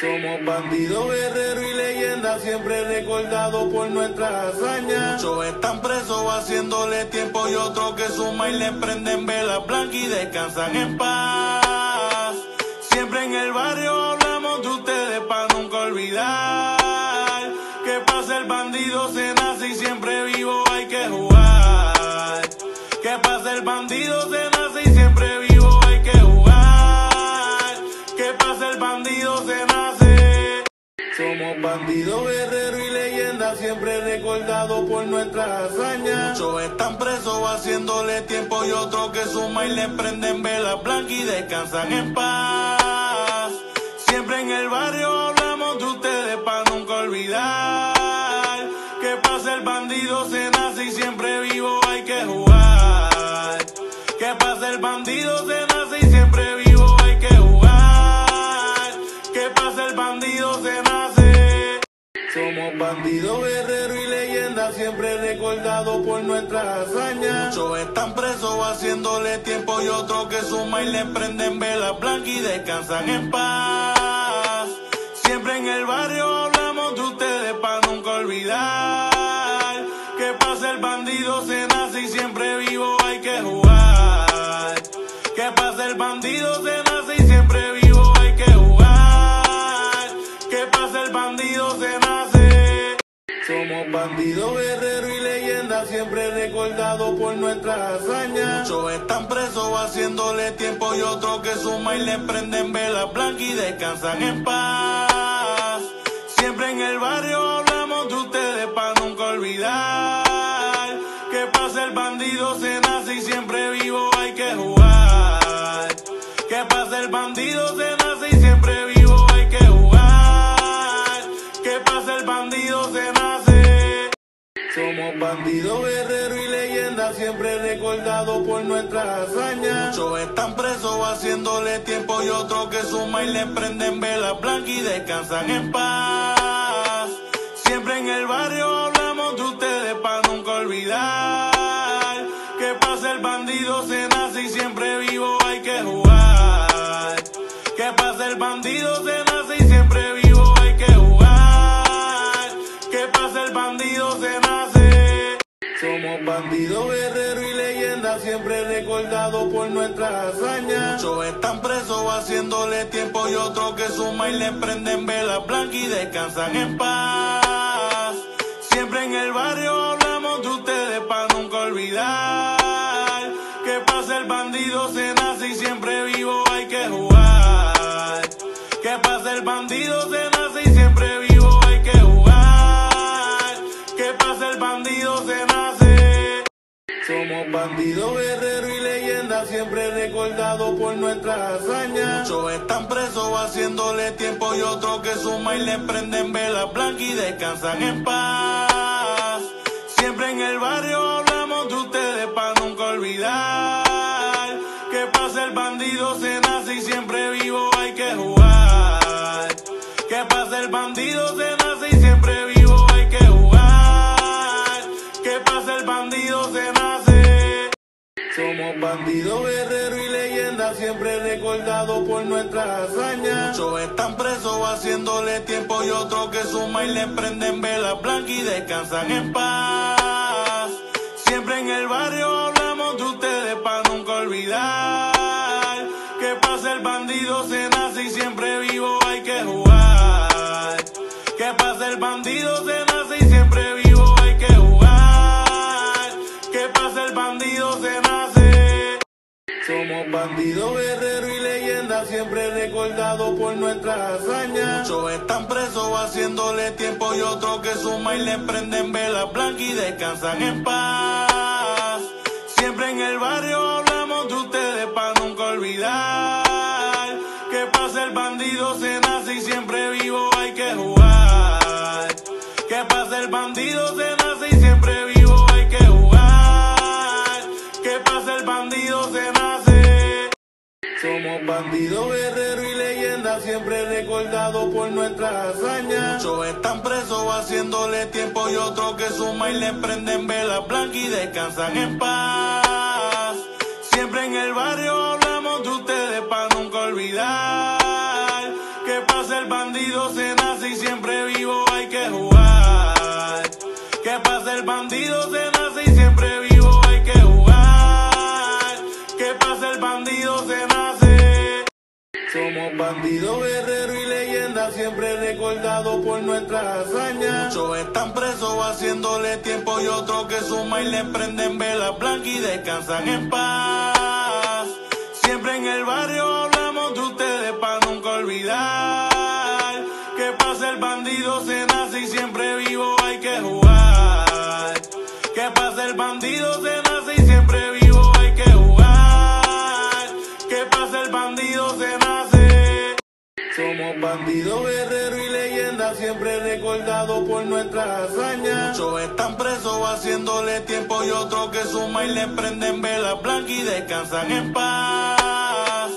Somos bandidos, guerreros y leyendas, siempre recordados por nuestras hazañas. Muchos están presos haciéndole tiempo y otros que suman y le prenden velas blancas y descansan en paz. Siempre en el barrio Somos bandidos, guerreros y leyendas, siempre recordados por nuestras hazañas. Muchos están presos haciéndole tiempo y otros que suman y le prenden velas blancas y descansan en paz. Siempre en el barrio hablamos de ustedes para nunca olvidar. Que pasa el bandido se nace y siempre vivo hay que jugar. Que pasa el bandido se Somos bandidos, guerreros y leyendas, siempre recordados por nuestras hazañas. Muchos están presos haciéndole tiempo y otros que suman y le prenden velas blancas y descansan en paz. Siempre en el barrio hablamos de ustedes para nunca olvidar. Que pasa el bandido se nace y siempre vivo hay que jugar. Que pasa el bandido se Somos bandidos, guerreros y leyendas, siempre recordados por nuestras hazañas. Muchos están presos haciéndole tiempo y otros que suman y le prenden velas blancas y descansan en paz. Siempre en el barrio hablamos de ustedes para nunca olvidar. Que pasa el bandido se nace y siempre vivo hay que jugar. Que pasa el bandido se Somos bandidos, guerreros y leyendas, siempre recordados por nuestras hazañas. Muchos están presos haciéndole tiempo y otros que suman y le prenden velas blancas y descansan en paz. Siempre en el barrio hablamos de ustedes para nunca olvidar. Que pasa el bandido se nace y siempre vivo hay que jugar. Que pasa el bandido se nace y siempre vivo Somos bandidos, guerreros y leyendas, siempre recordados por nuestras hazañas. Muchos están presos haciéndole tiempo y otros que suman y le prenden velas blancas y descansan en paz. Siempre en el barrio hablamos de ustedes para nunca olvidar. Que pasa el bandido se nace y siempre vivo hay que jugar. Que pasa el bandido se nace Somos bandidos, guerreros y leyendas, siempre recordados por nuestras hazañas. Muchos están presos haciéndole tiempo y otros que suman y le prenden velas blancas y descansan en paz. Siempre en el barrio hablamos de ustedes para nunca olvidar. Que pasa el bandido se nace y siempre vivo hay que jugar. Que pasa el bandido se Somos bandidos, guerreros y leyendas, siempre recordados por nuestras hazañas. Muchos están presos haciéndole tiempo y otros que suman y le prenden velas blancas y descansan en paz. Siempre en el barrio hablamos de ustedes para nunca olvidar. Que pasa el bandido haciéndole tiempo y otros que suman y le prenden velas blancas y descansan en paz. Siempre en el barrio hablamos de ustedes para nunca olvidar. Que pasa el bandido se nace y siempre vivo hay que jugar. Que pasa el bandido se nace y siempre Somos bandidos, guerreros y leyendas, siempre recordados por nuestras hazañas. Muchos están presos haciéndole tiempo y otros que suman y le prenden velas blancas y descansan en paz. Siempre en el barrio hablamos de ustedes para nunca olvidar. Que pasa el bandido se nace y siempre vivo hay que jugar. Que pasa el bandido se Somos bandidos, guerreros y leyendas, siempre recordados por nuestras hazañas. Muchos están presos haciéndole tiempo y otros que suman y le prenden velas blancas y descansan en paz. Siempre en el barrio bandido se nace. Somos bandidos, guerreros y leyendas, siempre recordados por nuestras hazañas. Muchos están presos haciéndole tiempo y otros que suman y le prenden velas blancas y descansan en paz.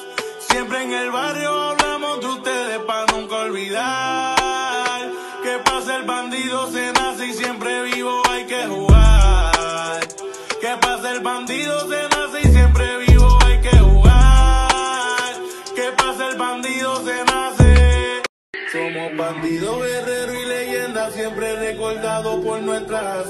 Siempre en el barrio Somos bandidos, guerreros y leyendas, siempre recordados por nuestras